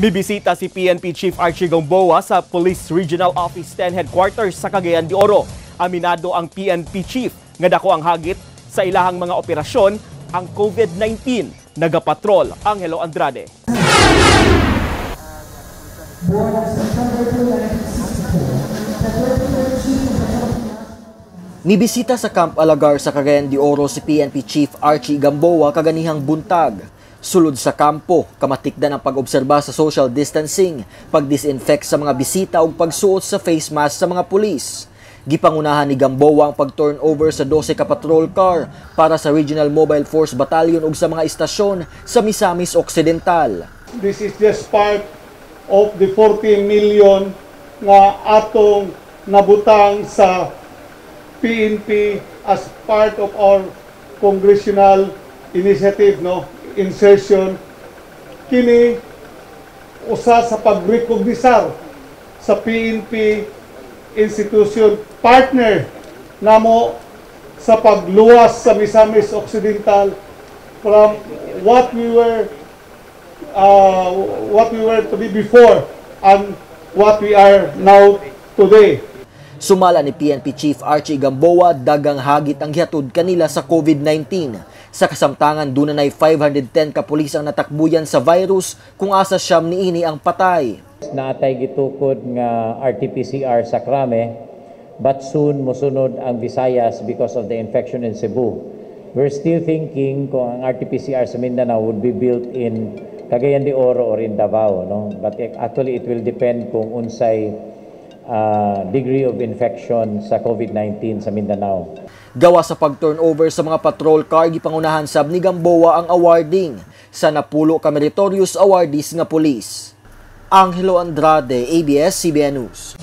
Bibisita si PNP Chief Archie Gamboa sa Police Regional Office 10 Headquarters sa Cagayan de Oro. Aminado ang PNP Chief nga dako ang hagit sa ilahang mga operasyon ang COVID-19. Nagapatrol ang Hello Andrade. Nibisita sa Camp Alagar sa Cagayan de Oro si PNP Chief Archie Gamboa kaganihang buntag. Sulod sa kampo, kamatikdan ang pag-obserba sa social distancing, pag-disinfect sa mga bisita ug pagsuot sa face mask sa mga pulis. Gipangunahan ni Gamboa ang pag-turnover sa 12 ka patrol car para sa Regional Mobile Force Battalion ug sa mga istasyon sa Misamis Occidental. this is just part of the 40 million nga atong nabutang sa PNP as part of our congressional initiative no insertion kini usa sa pagrekognisar sa PNP institution partner namo sa pagluwas sa Misamis Occidental from what we were uh, what we were to be before and what we are now today. Sumala ni PNP Chief Archie Gamboa dagang hagit ang gihatod kanila sa COVID-19. Sa kasamtangan dunay 510 ka pulis ang natakbuyan sa virus kung asa siyam niini ang patay. Naatay gitukod nga RT-PCR sa Krame, but soon mosunod ang Visayas because of the infection in Cebu. We're still thinking kung ang RT-PCR sa Mindanao would be built in Cagayan de Oro or in Davao, no? But actually it will depend kung unsay uh, degree of infection sa COVID-19 sa Mindanao. Gawa sa pag-turnover sa mga patrol car, gipangunahan sab ni Gamboa ang awarding sa napulo ka meritorious awardees nga pulis. Angelo Andrade, ABS-CBN News.